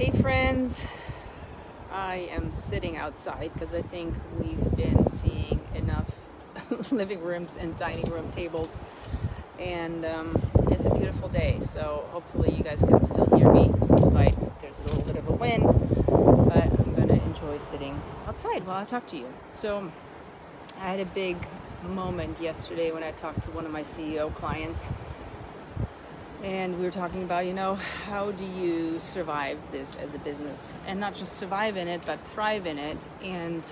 Hey friends, I am sitting outside because I think we've been seeing enough living rooms and dining room tables, and um, it's a beautiful day. So hopefully you guys can still hear me despite there's a little bit of a wind, but I'm gonna enjoy sitting outside while I talk to you. So I had a big moment yesterday when I talked to one of my CEO clients and we were talking about you know how do you survive this as a business? And not just survive in it but thrive in it. And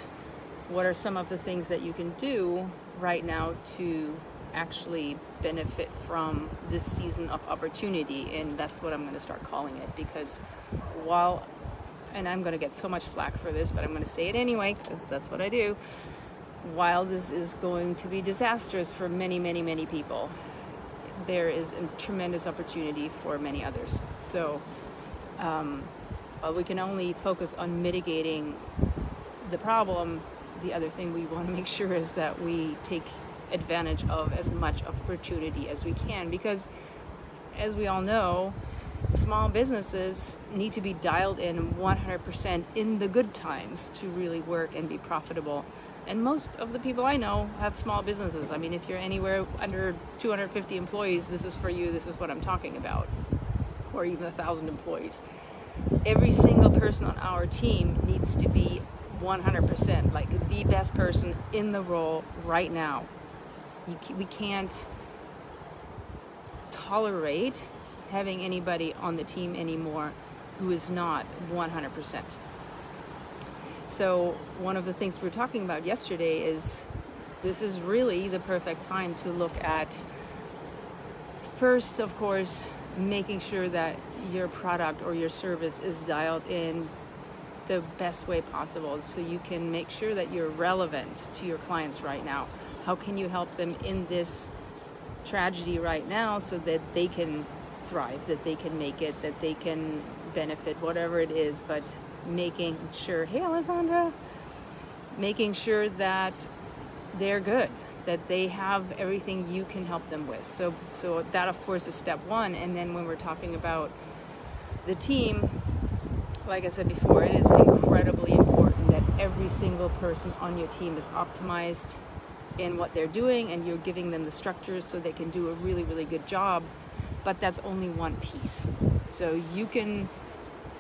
what are some of the things that you can do right now to actually benefit from this season of opportunity? And that's what i'm going to start calling it because while and i'm going to get so much flack for this but i'm going to say it anyway because that's what i do. While this is going to be disastrous for many many many people there is a tremendous opportunity for many others. So um, we can only focus on mitigating the problem. The other thing we want to make sure is that we take advantage of as much opportunity as we can because as we all know, small businesses need to be dialed in 100% in the good times to really work and be profitable. And most of the people I know have small businesses. I mean, if you're anywhere under 250 employees, this is for you, this is what I'm talking about, or even a thousand employees. Every single person on our team needs to be 100%, like the best person in the role right now. You, we can't tolerate having anybody on the team anymore who is not 100%. So, one of the things we were talking about yesterday is this is really the perfect time to look at first, of course, making sure that your product or your service is dialed in the best way possible so you can make sure that you're relevant to your clients right now. How can you help them in this tragedy right now so that they can thrive, that they can make it, that they can benefit, whatever it is, but making sure, hey, Alessandra, making sure that they're good, that they have everything you can help them with. So, so that of course is step one. And then when we're talking about the team, like I said before, it is incredibly important that every single person on your team is optimized in what they're doing and you're giving them the structures so they can do a really, really good job. But that's only one piece. So you can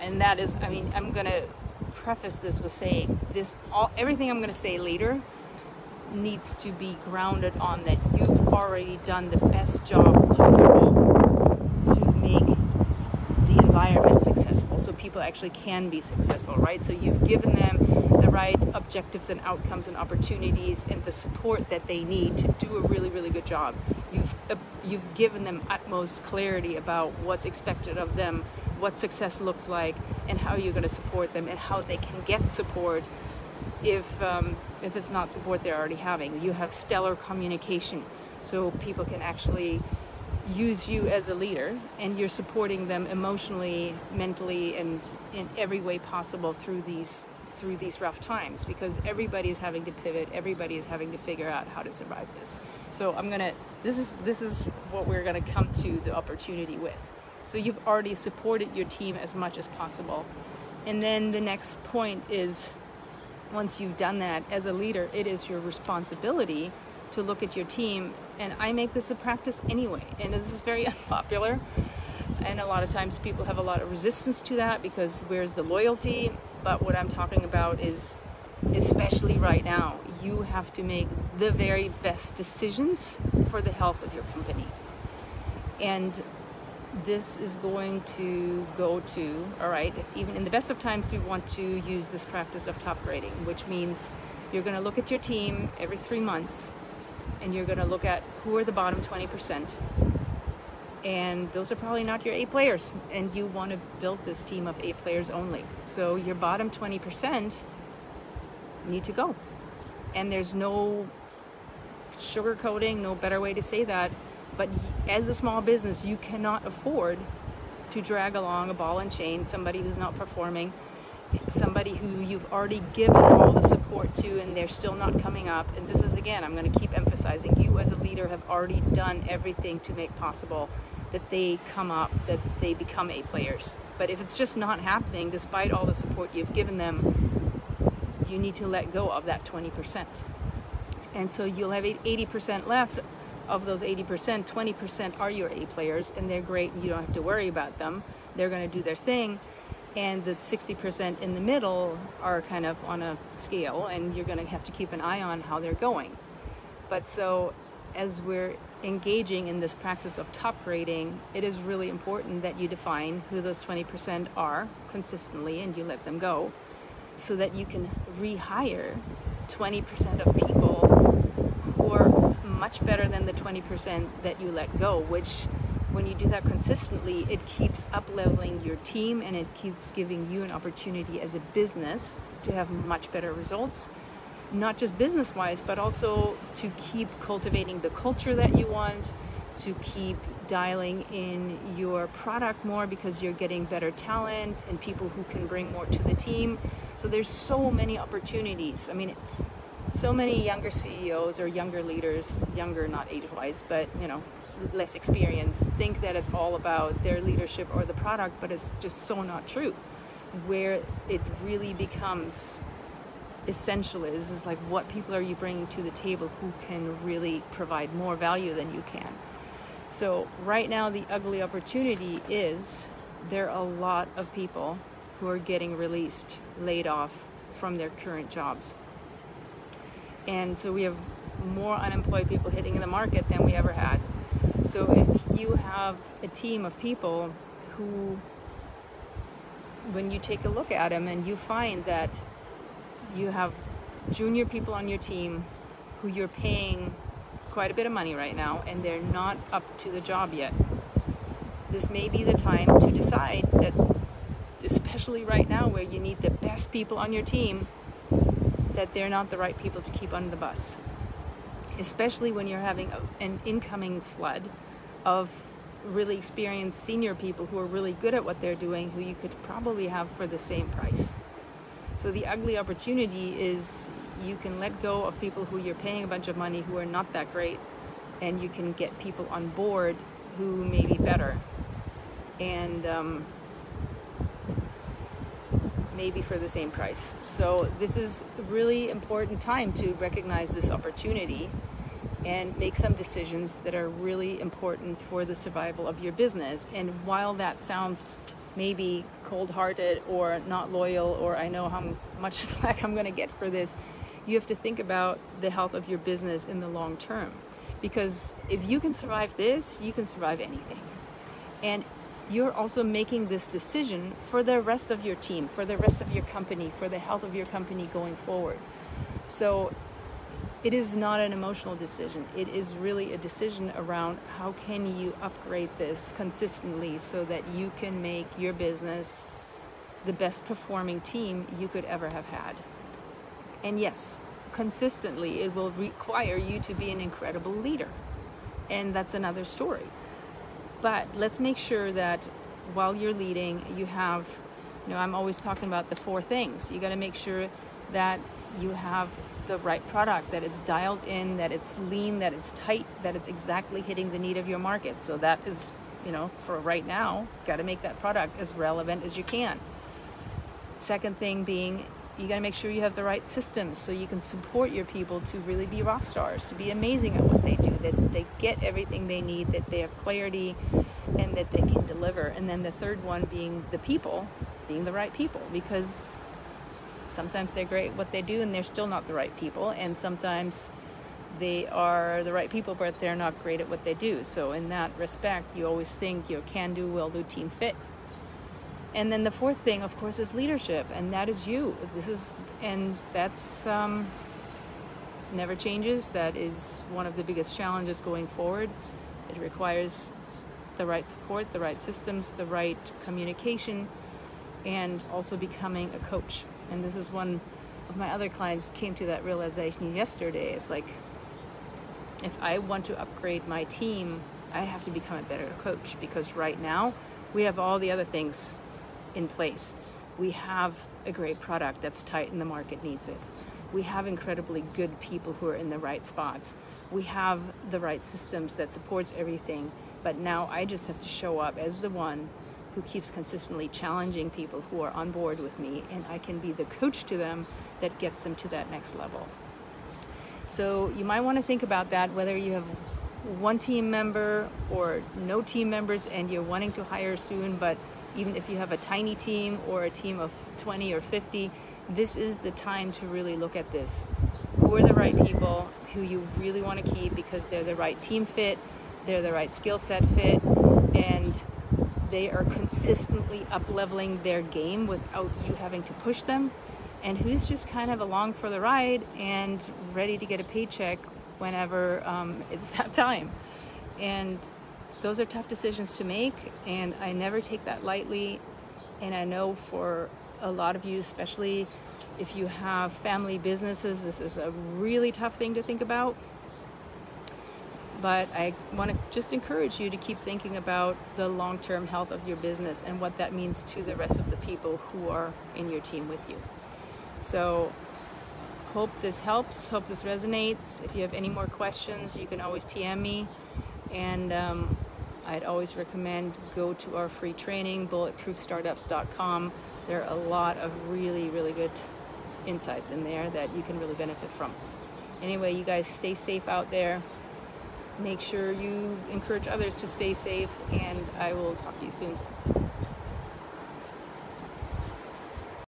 and that is i mean i'm going to preface this with saying this all everything i'm going to say later needs to be grounded on that you've already done the best job possible to make the environment successful so people actually can be successful right? So you've given them the right objectives and outcomes and opportunities and the support that they need to do a really really good job you've uh, you've given them utmost clarity about what's expected of them what success looks like and how you're going to support them and how they can get support if um, if it's not support they're already having. You have stellar communication, so people can actually use you as a leader, and you're supporting them emotionally, mentally, and in every way possible through these through these rough times because everybody is having to pivot everybody is having to figure out how to survive this so i'm gonna this is this is what we're gonna come to the opportunity with so you've already supported your team as much as possible. And then the next point is once you've done that as a leader, it is your responsibility to look at your team. And I make this a practice anyway. And this is very unpopular. And a lot of times people have a lot of resistance to that because where's the loyalty? But what I'm talking about is, especially right now, you have to make the very best decisions for the health of your company. And this is going to go to, all right, even in the best of times, we want to use this practice of top grading, which means you're going to look at your team every three months and you're going to look at who are the bottom 20%. And those are probably not your A players. And you want to build this team of A players only. So your bottom 20% need to go. And there's no sugarcoating, no better way to say that but as a small business, you cannot afford to drag along a ball and chain somebody who's not performing, somebody who you've already given all the support to and they're still not coming up. And this is again, I'm going to keep emphasizing you as a leader have already done everything to make possible that they come up, that they become A players. But if it's just not happening, despite all the support you've given them, you need to let go of that 20%. And so you'll have 80% left. Of those 80%, 20% are your A players, and they're great, and you don't have to worry about them. They're going to do their thing. And the 60% in the middle are kind of on a scale, and you're going to have to keep an eye on how they're going. But so as we're engaging in this practice of top grading, it is really important that you define who those 20% are consistently and you let them go so that you can rehire 20% of people who are much better than the 20% that you let go, which when you do that consistently, it keeps up leveling your team and it keeps giving you an opportunity as a business to have much better results not just business wise, but also to keep cultivating the culture that you want, to keep dialing in your product more because you're getting better talent and people who can bring more to the team. So there's so many opportunities. I mean, so many younger CEOs or younger leaders, younger not age wise, but you know, less experienced, think that it's all about their leadership or the product, but it's just so not true. Where it really becomes essential is is like what people are you bringing to the table who can really provide more value than you can. So right now the ugly opportunity is there are a lot of people who are getting released laid off from their current jobs. And so we have more unemployed people hitting the market than we ever had. So if you have a team of people who when you take a look at them and you find that you have junior people on your team who you're paying quite a bit of money right now and they're not up to the job yet. This may be the time to decide that, especially right now where you need the best people on your team, that they're not the right people to keep on the bus. Especially when you're having an incoming flood of really experienced senior people who are really good at what they're doing, who you could probably have for the same price. So the ugly opportunity is you can let go of people who you're paying a bunch of money who are not that great, and you can get people on board who may be better. And um, maybe for the same price. So this is a really important time to recognize this opportunity and make some decisions that are really important for the survival of your business. And while that sounds maybe cold-hearted or not loyal or I know how much flack I'm going to get for this, you have to think about the health of your business in the long term. Because if you can survive this, you can survive anything. And you're also making this decision for the rest of your team, for the rest of your company, for the health of your company going forward. So it is not an emotional decision. It is really a decision around how can you upgrade this consistently so that you can make your business the best performing team you could ever have had. And yes, consistently it will require you to be an incredible leader. And that's another story. But let's make sure that while you're leading, you have, you know, I'm always talking about the four things. You got to make sure that you have the right product, that it's dialed in, that it's lean, that it's tight, that it's exactly hitting the need of your market. So that is, you know, for right now, got to make that product as relevant as you can. Second thing being, you got to make sure you have the right systems so you can support your people to really be rock stars, to be amazing at what they do, that they get everything they need, that they have clarity, and that they can deliver. And then the third one being the people, being the right people, because Sometimes they're great at what they do and they're still not the right people, and sometimes they are the right people, but they're not great at what they do. So, in that respect, you always think your can do, will do team fit. And then the fourth thing, of course, is leadership, and that is you. This is, and that's um, never changes. That is one of the biggest challenges going forward. It requires the right support, the right systems, the right communication, and also becoming a coach and this is one of my other clients came to that realization yesterday. It's like, if I want to upgrade my team, I have to become a better coach because right now we have all the other things in place. We have a great product that's tight and the market needs it. We have incredibly good people who are in the right spots. We have the right systems that supports everything, But now I just have to show up as the one who keeps consistently challenging people who are on board with me, and I can be the coach to them that gets them to that next level. So you might want to think about that whether you have one team member or no team members and you're wanting to hire soon, but even if you have a tiny team or a team of 20 or 50, this is the time to really look at this. Who are the right people who you really want to keep because they're the right team fit, they're the right skill set fit, they are consistently up leveling their game without you having to push them, and who's just kind of along for the ride and ready to get a paycheck whenever um, it's that time. And those are tough decisions to make, and I never take that lightly. And I know for a lot of you, especially if you have family businesses, this is a really tough thing to think about. But I want to just encourage you to keep thinking about the long term health of your business and what that means to the rest of the people who are in your team with you. So, hope this helps, hope this resonates. If you have any more questions, you can always PM me. And um, I'd always recommend go to our free training, bulletproofstartups.com. There are a lot of really, really good insights in there that you can really benefit from. Anyway, you guys stay safe out there. Make sure you encourage others to stay safe, and I will talk to you soon.